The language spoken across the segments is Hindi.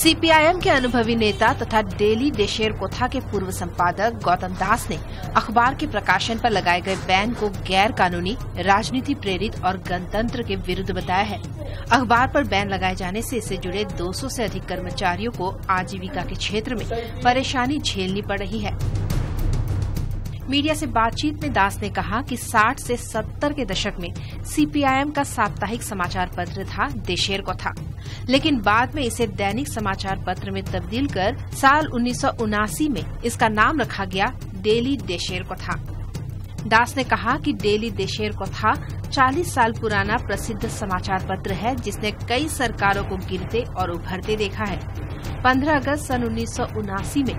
सीपीआईएम के अनुभवी नेता तथा डेली देशेर कोथा के पूर्व संपादक गौतम दास ने अखबार के प्रकाशन पर लगाए गए बैन को गैर कानूनी राजनीति प्रेरित और गणतंत्र के विरुद्ध बताया है। अखबार पर बैन लगाए जाने से इससे जुड़े 200 से अधिक कर्मचारियों को आजीविका के क्षेत्र में परेशानी झेलनी पड़ रही है। मीडिया से बातचीत में दास ने कहा कि 60 से 70 के दशक में सीपीआईएम का साप्ताहिक समाचार पत्र था देशेर को था। लेकिन बाद में इसे दैनिक समाचार पत्र में तब्दील कर साल उन्नीस सौ उनासी में इसका नाम रखा गया डेली देशेर को था। दास ने कहा कि डेली देशेर को था 40 साल पुराना प्रसिद्ध समाचार पत्र है, जिसने कई सरकारों को गिरते और उभरते देखा है। 15 अगस्त सन उन्नीस सौ उनासी में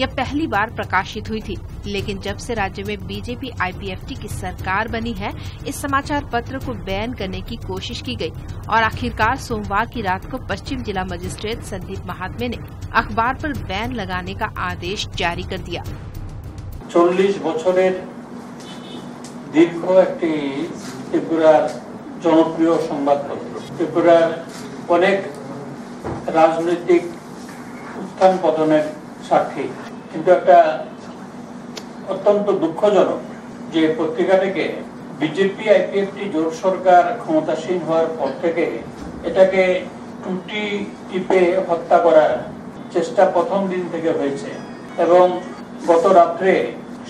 यह पहली बार प्रकाशित हुई थी। लेकिन जब से राज्य में बीजेपी आईपीएफटी की सरकार बनी है इस समाचार पत्र को बैन करने की कोशिश की गई और आखिरकार सोमवार की रात को पश्चिम जिला मजिस्ट्रेट संदीप महात्मे ने अखबार पर बैन लगाने का आदेश जारी कर दिया চল্লিশ বছরের দীর্ঘ একটি ত্রিপুরার জনপ্রিয় সংবাদপত্র ত্রিপুরার অনেক রাজনৈতিক উত্থান পতনের সাক্ষী কিন্তু একটা অত্যন্ত দুঃখজনক যে পত্রিকাটিকে বিজেপি আইপিএফটি জোট সরকার ক্ষমতাসীন হওয়ার পর থেকে এটাকে টুটি টিপে হত্যা করার চেষ্টা প্রথম দিন থেকে হয়েছে এবং গত রাত্রে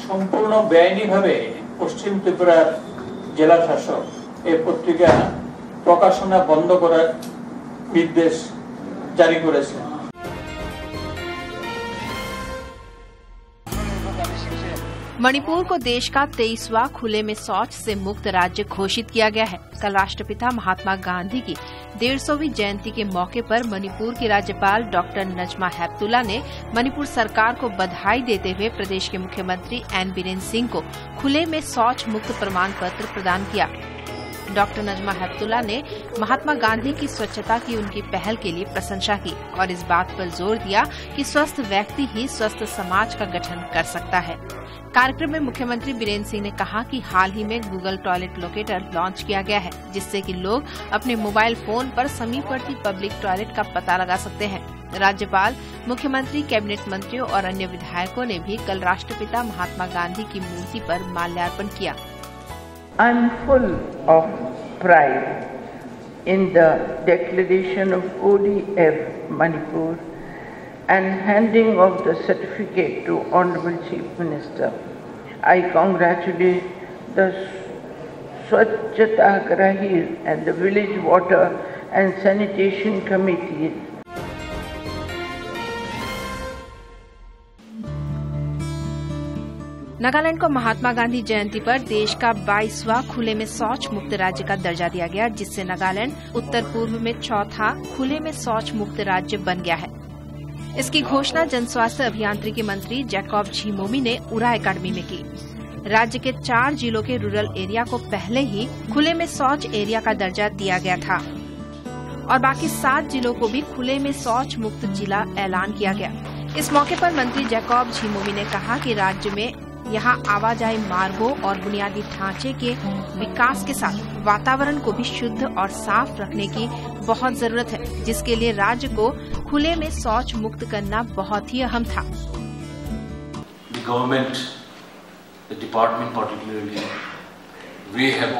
সম্পূর্ণ বেআইনিভাবে পশ্চিম ত্রিপুরার জেলা শাসক এই পত্রিকা প্রকাশনা বন্ধ করার নির্দেশ জারি করেছেন मणिपुर को देश का तेईसवा खुले में शौच से मुक्त राज्य घोषित किया गया है। कल राष्ट्रपिता महात्मा गांधी की डेढ़ सौवीं जयंती के मौके पर मणिपुर की राज्यपाल डॉक्टर नजमा हैप्तुल्ला ने मणिपुर सरकार को बधाई देते हुए प्रदेश के मुख्यमंत्री एन बीरेन्द्र सिंह को खुले में शौच मुक्त प्रमाण पत्र प्रदान किया। डॉक्टर नजमा हैप्तुल्ला ने महात्मा गांधी की स्वच्छता की उनकी पहल के लिए प्रशंसा की और इस बात पर ज़ोर दिया कि स्वस्थ व्यक्ति ही स्वस्थ समाज का गठन कर सकता है। कार्यक्रम में मुख्यमंत्री बीरेन्द्र सिंह ने कहा कि हाल ही में गूगल टॉयलेट लोकेटर लॉन्च किया गया है, जिससे कि लोग अपने मोबाइल फ़ोन पर समीपवर्ती पब्लिक टॉयलेट का पता लगा सकते हैं। राज्यपाल, मुख्यमंत्री, कैबिनेट मंत्रियों और अन्य विधायकों ने भी कल राष्ट्रपिता महात्मा गांधी की मूर्ति पर माल्यार्पण किया। I'm full of pride in the declaration of ODF Manipur and handing of the certificate to Honorable Chief Minister. I congratulate the Swachhata Grahis and the Village Water and Sanitation Committees Nagaland को महात्मा गांधी जयंती पर देश का बाईसवा खुले में शौच मुक्त राज्य का दर्जा दिया गया, जिससे नागालैंड उत्तर पूर्व में चौथा खुले में शौच मुक्त राज्य बन गया है। इसकी घोषणा जन स्वास्थ्य अभियांत्रिकी मंत्री जैकॉब झीमोमी ने उरा अकादमी में की। राज्य के चार जिलों के रूरल एरिया को पहले ही खुले में शौच एरिया का दर्जा दिया गया था। और बाकी सात जिलों को भी खुले में शौच मुक्त जिला ऐलान किया गया। इस मौके पर मंत्री जैकॉब झीमोमी ने कहा कि राज्य में यहाँ आवाजाही मार्गो और बुनियादी ढांचे के विकास के साथ वातावरण को भी शुद्ध और साफ़ रखने की बहुत ज़रूरत है, जिसके लिए राज्य को खुले में शौच मुक्त करना बहुत ही अहम था। Government particularly we have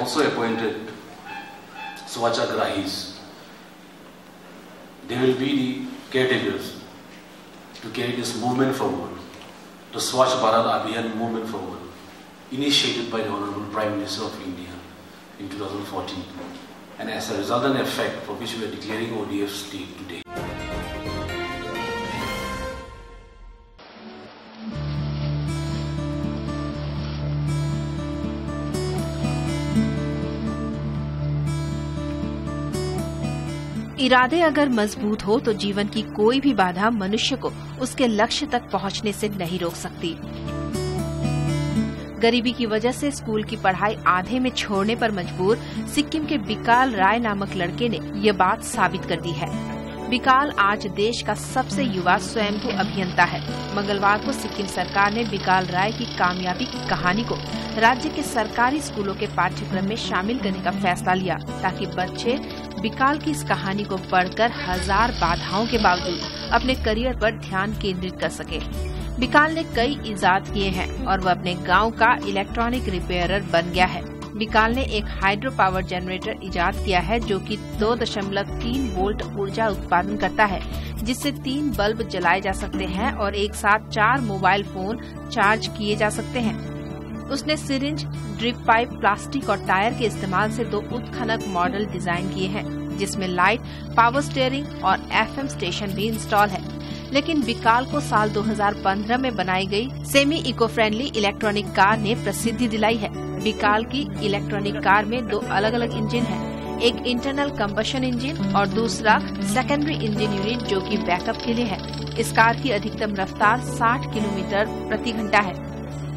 the Swachh Bharat Abhiyan movement forward, initiated by the Honorable Prime Minister of India in 2014, and as a result and effect for which we are declaring ODF state today. इरादे अगर मज़बूत हो तो जीवन की कोई भी बाधा मनुष्य को उसके लक्ष्य तक पहुँचने से नहीं रोक सकती। गरीबी की वजह से स्कूल की पढ़ाई आधे में छोड़ने पर मजबूर, सिक्किम के बिकाल राय नामक लड़के ने ये बात साबित कर दी है। बिकाल आज देश का सबसे युवा स्वयंभू अभियंता है। मंगलवार को सिक्किम सरकार ने बिकाल राय की कामयाबी की कहानी को राज्य के सरकारी स्कूलों के पाठ्यक्रम में शामिल करने का फैसला लिया, ताकि बच्चे बिकाल की इस कहानी को पढ़कर हज़ार बाधाओं के बावजूद अपने करियर पर ध्यान केंद्रित कर सके। बिकाल ने कई इजाद किए हैं और वह अपने गाँव का इलेक्ट्रॉनिक रिपेयरर बन गया है। बिकाल ने एक हाइड्रो पावर जनरेटर इजाद किया है जो कि 2.3 वोल्ट ऊर्जा उत्पादन करता है, जिससे तीन बल्ब जलाए जा सकते हैं और एक साथ चार मोबाइल फ़ोन चार्ज किए जा सकते हैं। उसने सिरिंज ड्रिप पाइप प्लास्टिक और टायर के इस्तेमाल से दो उत्खनक मॉडल डिज़ाइन किए हैं, जिसमें लाइट पावर स्टेयरिंग और एफएम स्टेशन भी इंस्टॉल है। लेकिन बिकाल को साल 2015 में बनाई गई semi eco friendly electronic car ने प्रसिद्धि दिलाई है। बिकाल की इलेक्ट्रॉनिक कार में दो अलग अलग इंजन है, एक इंटरनल कम्बशन इंजन और दूसरा सेकेंडरी इंजन यूनिट जो कि बैकअप के लिए है। इस कार की अधिकतम रफ्तार 60 किलोमीटर प्रति घंटा है।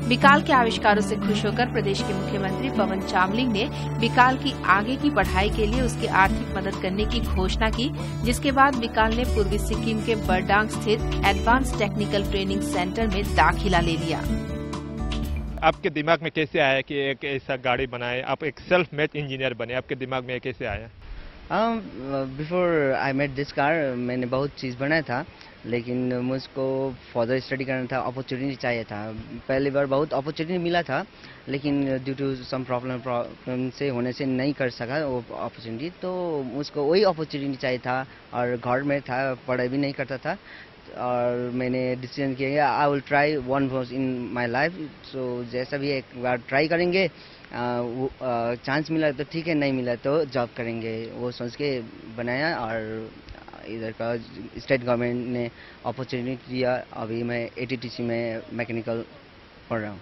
बिकाल के आविष्कारों से खुश होकर प्रदेश के मुख्यमंत्री पवन चामलिंग ने बिकाल की आगे की पढ़ाई के लिए उसकी आर्थिक मदद करने की घोषणा की, जिसके बाद बिकाल ने पूर्वी सिक्किम के बरडांग स्थित एडवांस टेक्निकल ट्रेनिंग सेंटर में दाखिला ले लिया। आपके दिमाग में कैसे आया कि एक ऐसा गाड़ी बनाए? आप एक सेल्फ मेड इंजीनियर बने, आपके दिमाग में कैसे आया? Before I met this car मैंने बहुत चीज़ बनाया था, लेकिन मुझको फर्दर स्टडी करना था अपॉर्चुनिटी चाहिए था। पहली बार बहुत अपॉर्चुनिटी मिला था, लेकिन due to some problem problem से, होने से नहीं कर सका वो अपॉर्चुनिटी तो मुझको वही अपॉर्चुनिटी चाहिए था, और घर में था, पढ़ाई भी नहीं करता था। और मैंने डिसीज़न किया I will try one was in my life so जैसा भी एक बार ट्राई करेंगे चांस मिला तो ठीक है, नहीं मिला तो जॉब करेंगे। वो सोच के बनाया और इधर का स्टेट गवर्नमेंट ने अपॉर्चुनिटी दिया। अभी मैं एटीटीसी में मैकेनिकल पढ़ रहा हूँ।